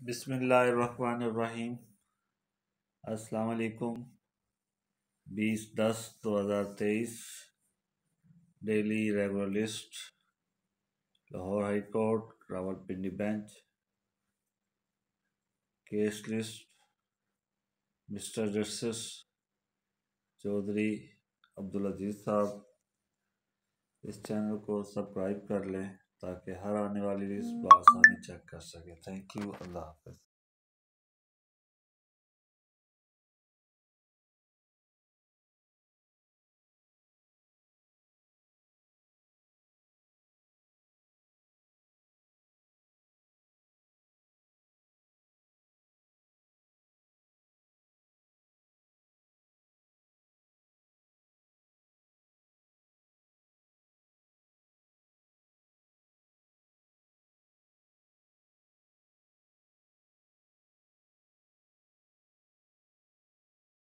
बिसमीम अस्सलाम बीस दस दो हज़ार तेईस daily regular list, Lahore high court, Rawalpindi bench. Case list, mister justice Chaudhry Abdul Aziz sahab, इस चैनल को सब्सक्राइब कर लें। ताकि हर आने वाली लिस्ट बसानी चेक कर सके। Thank you Allah half